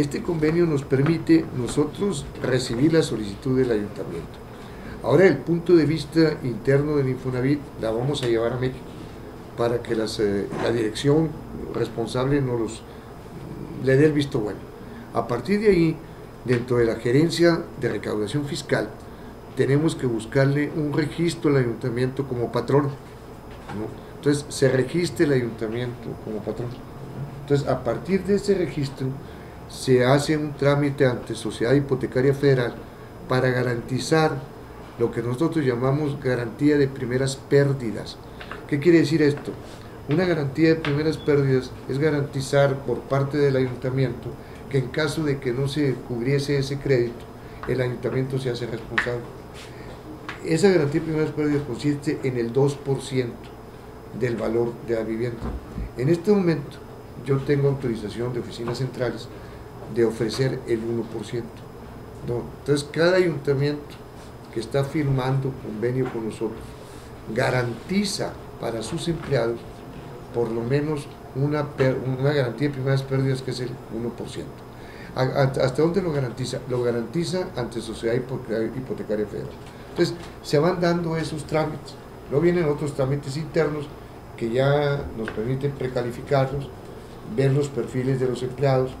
este convenio nos permite nosotros recibir la solicitud del ayuntamiento. Ahora el punto de vista interno del Infonavit la vamos a llevar a México para que eh, la dirección responsable nos los, le dé el visto bueno. A partir de ahí, dentro de la gerencia de recaudación fiscal, tenemos que buscarle un registro al ayuntamiento como patrón. Entonces se registra el ayuntamiento como patrón. Entonces a partir de ese registro se hace un trámite ante Sociedad Hipotecaria Federal para garantizar lo que nosotros llamamos garantía de primeras pérdidas. ¿Qué quiere decir esto? Una garantía de primeras pérdidas es garantizar por parte del ayuntamiento que en caso de que no se cubriese ese crédito, el ayuntamiento se hace responsable. Esa garantía de primeras pérdidas consiste en el 2% del valor de la vivienda. En este momento yo tengo autorización de oficinas centrales de ofrecer el 1%. ¿no? Entonces cada ayuntamiento que está firmando convenio con nosotros garantiza para sus empleados por lo menos una, una garantía de primeras pérdidas que es el 1%. ¿Hasta dónde lo garantiza? Lo garantiza ante Sociedad Hipotecaria Federal. Entonces, se van dando esos trámites. Luego vienen otros trámites internos que ya nos permiten precalificarlos, ver los perfiles de los empleados,